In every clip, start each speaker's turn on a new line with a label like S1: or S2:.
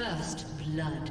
S1: First blood.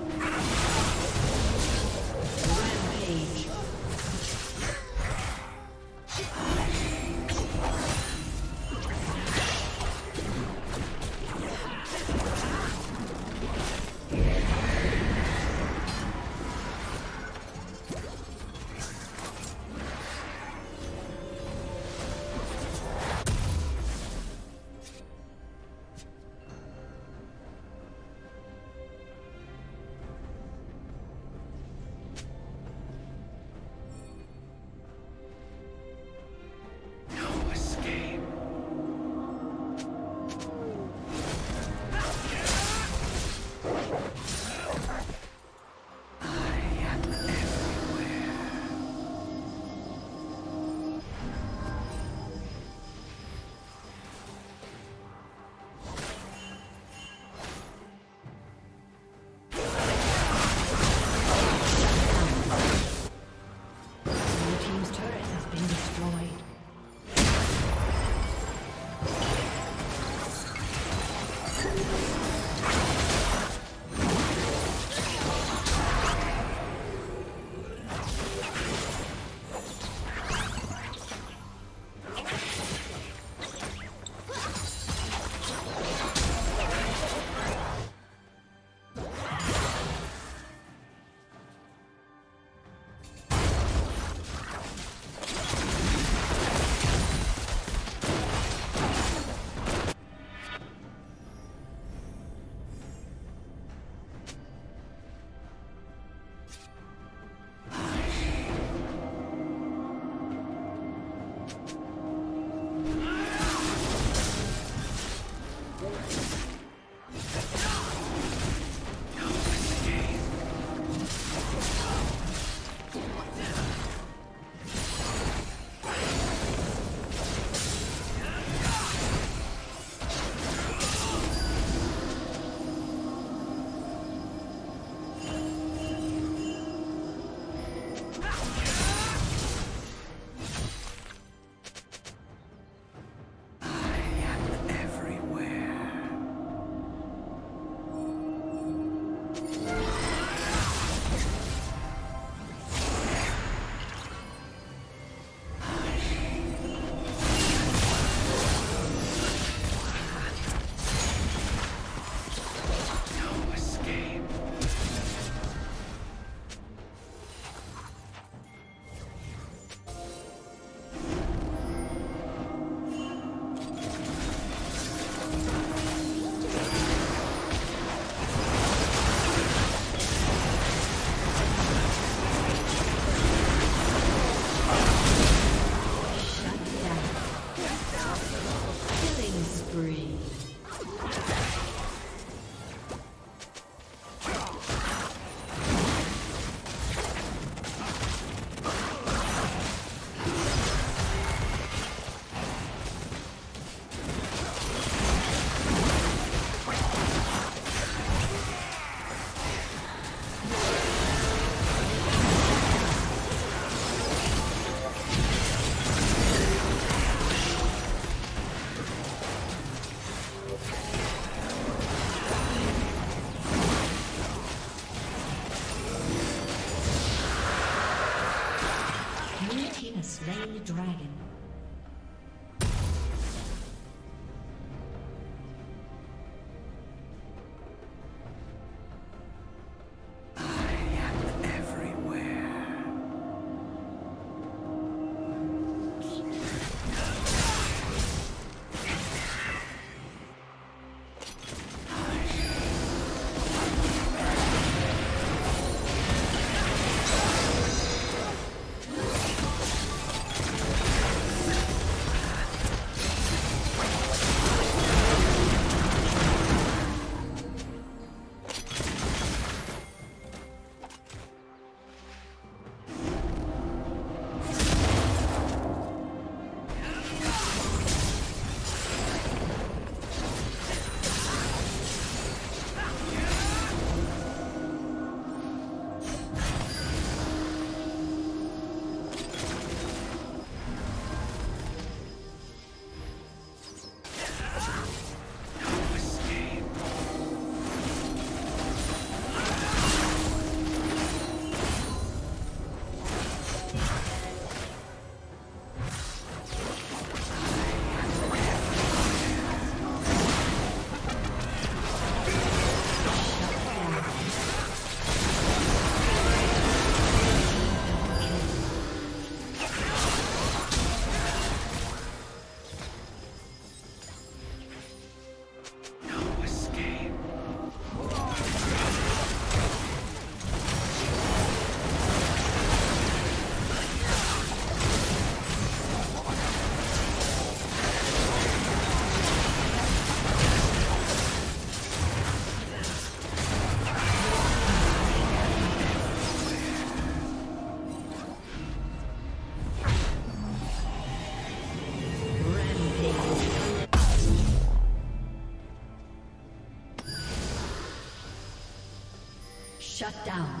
S1: Shut down.